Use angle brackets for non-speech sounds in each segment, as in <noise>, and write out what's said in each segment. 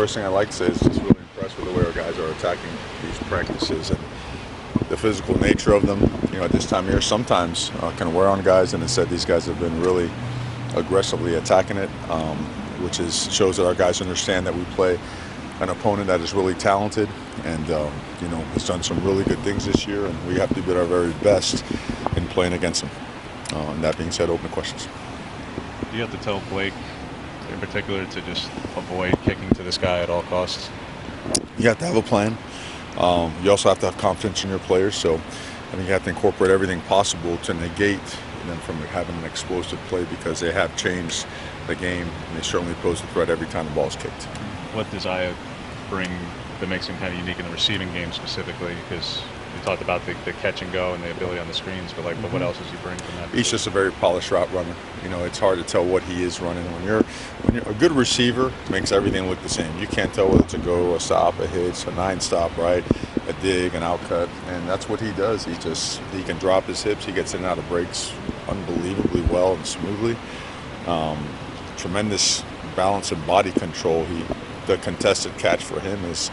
first thing I like to say is just really impressed with the way our guys are attacking these practices and the physical nature of them. You know, at this time of year, sometimes uh, can wear on guys, and instead these guys have been really aggressively attacking it, um, which is shows that our guys understand that we play an opponent that is really talented and um, you know has done some really good things this year, and we have to at our very best in playing against them. Uh, and that being said, open to questions. You have to tell Blake, in particular, to just avoid kicking to this guy at all costs? You have to have a plan. Um, you also have to have confidence in your players. So I think you have to incorporate everything possible to negate them from having an explosive play because they have changed the game and they certainly pose a threat every time the ball is kicked. What does Aiyuk bring that makes him kind of unique in the receiving game specifically? Because you talked about the, the, catch and go and the ability on the screens, but like, mm-hmm. but what else does he bring from that? He's just a very polished route runner. You know, it's hard to tell what he is running. When you're, when you're a good receiver, makes everything look the same. You can't tell whether it's a go, a stop, a hitch, a nine stop, right, a dig, an outcut, and that's what he does. He just he can drop his hips. He gets in and out of breaks unbelievably well and smoothly. Um, tremendous balance and body control. He the contested catch for him is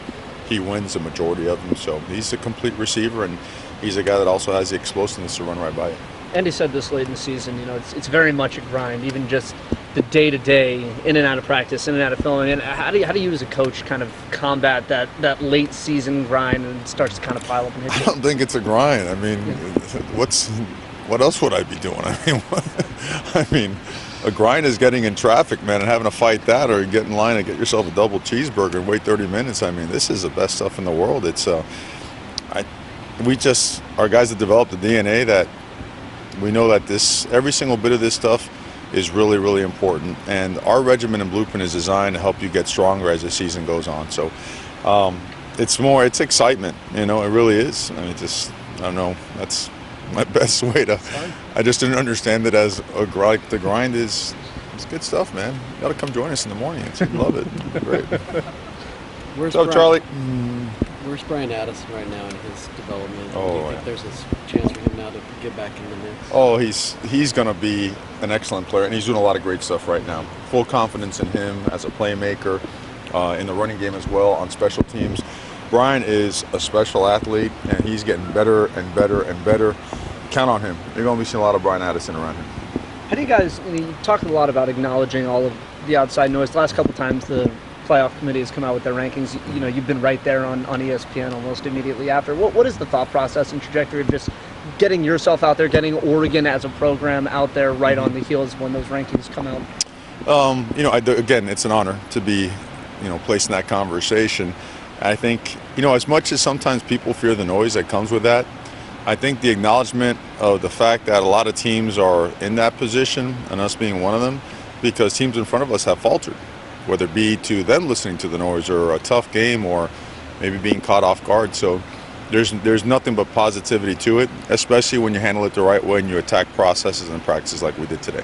he wins the majority of them. So he's a complete receiver, and he's a guy that also has the explosiveness to run right by you. Andy said this late in the season. You know, it's it's very much a grind, even just the day to day, in and out of practice, in and out of filming. And how do you, how do you as a coach kind of combat that that late season grind and it starts to kind of pile up and hit you? I don't think it's a grind. I mean, yeah. what's what else would I be doing? <laughs> I mean, what, I mean a grind is getting in traffic, man, and having to fight that, or get in line and get yourself a double cheeseburger and wait 30 minutes. I mean, this is the best stuff in the world. It's, uh, I, we just, our guys have developed the DNA that we know that this, every single bit of this stuff is really, really important. And our regimen and blueprint is designed to help you get stronger as the season goes on. So, um, it's more, it's excitement, you know, it really is. I mean, just, I don't know, that's my <laughs> best way to. I just didn't understand it as a grind. The grind is it's good stuff, man. You got to come join us in the morning. It's, love it. Great. <laughs> Where's What's up, Brian, Charlie? Mm, where's Bryan Addison right now in his development? Oh, Do you think yeah. there's a chance for him now to get back in the mix? Oh, he's he's going to be an excellent player, and he's doing a lot of great stuff right now. Full confidence in him as a playmaker, uh, in the running game as well, on special teams. Bryan is a special athlete, and he's getting better and better and better. Count on him. You're going to be seeing a lot of Bryan Addison around here. How do you guys? You, know, you talked a lot about acknowledging all of the outside noise. The last couple times the playoff committee has come out with their rankings. You, you know, you've been right there on, on ESPN almost immediately after. What what is the thought process and trajectory of just getting yourself out there, getting Oregon as a program out there right on the heels when those rankings come out? Um, you know, I, again, it's an honor to be, you know, placed in that conversation. I think, you know, as much as sometimes people fear the noise that comes with that, I think the acknowledgement of the fact that a lot of teams are in that position, and us being one of them, because teams in front of us have faltered, whether it be to them listening to the noise or a tough game or maybe being caught off guard. So there's there's nothing but positivity to it, especially when you handle it the right way and you attack processes and practices like we did today.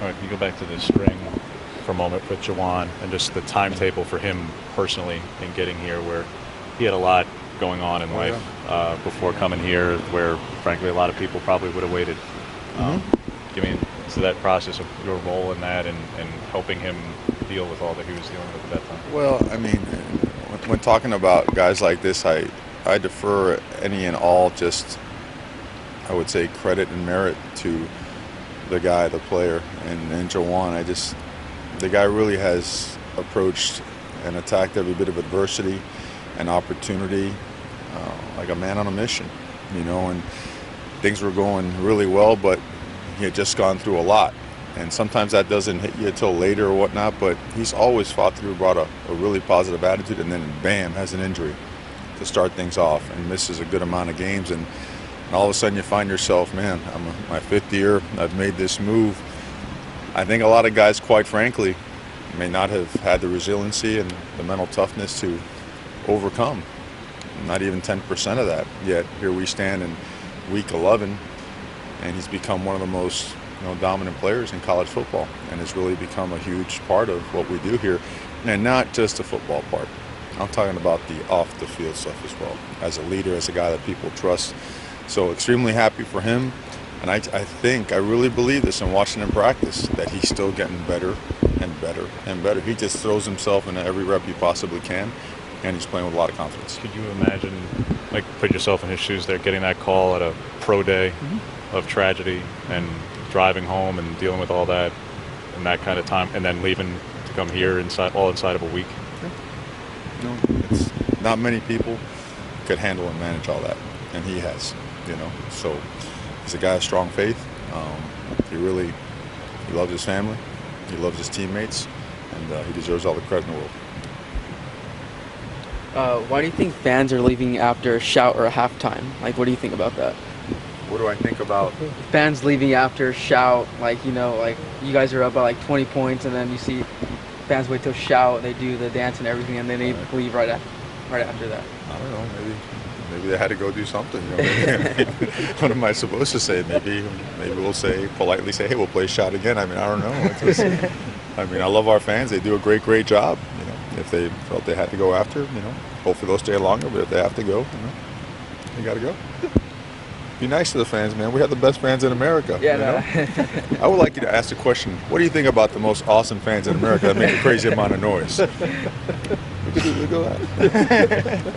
All right, you go back to the spring for a moment with Juwan and just the timetable for him personally in getting here, where he had a lot going on in life uh, before coming here, where frankly a lot of people probably would have waited. Um, Mm-hmm. give me to that process of your role in that and, and helping him deal with all that he was dealing with at that time. Well, I mean, when, talking about guys like this, I I defer any and all just I would say credit and merit to the guy, the player, and and Juwan. I just the guy really has approached and attacked every bit of adversity and opportunity uh, like a man on a mission, you know, and things were going really well, but he had just gone through a lot. And sometimes that doesn't hit you until later or whatnot, but he's always fought through, brought a, a really positive attitude, and then bam, has an injury to start things off and misses a good amount of games. And, and all of a sudden you find yourself, man, I'm a, my fifth year, I've made this move. I think a lot of guys, quite frankly, may not have had the resiliency and the mental toughness to overcome. Not even 10% of that. Yet here we stand in week 11, and he's become one of the most you know, dominant players in college football, and has really become a huge part of what we do here, and not just the football part. I'm talking about the off the field stuff as well. As a leader, as a guy that people trust. So extremely happy for him. And I, I think, I really believe this in watching him practice, that he's still getting better and better and better. He just throws himself into every rep he possibly can, and he's playing with a lot of confidence. Could you imagine, like, put yourself in his shoes there, getting that call at a pro day mm-hmm. of tragedy and driving home and dealing with all that in that kind of time, and then leaving to come here inside all inside of a week? No, it's not many people could handle and manage all that, and he has. You know, so he's a guy of strong faith. Um, he really he loves his family, he loves his teammates, and uh, he deserves all the credit in the world. Uh, why do you think fans are leaving after a shout or a halftime? Like, what do you think about that? What do I think about? Fans leaving after a shout, like you know, like you guys are up by like 20 points, and then you see fans wait till shout, they do the dance and everything, and then they Right. leave right after, right after that. I don't know. Maybe maybe they had to go do something. You know? <laughs> what am I supposed to say? Maybe maybe we'll say politely say, "Hey, we'll play shot again." I mean, I don't know. Just- I mean, I love our fans. They do a great, great job. You know, if they felt they had to go after, you know, hopefully they'll stay longer. But if they have to go, you know, they got to go. Be nice to the fans, man. We have the best fans in America. Yeah, you no. I would like you to ask the question: What do you think about the most awesome fans in America that make a crazy amount of noise? Look at that.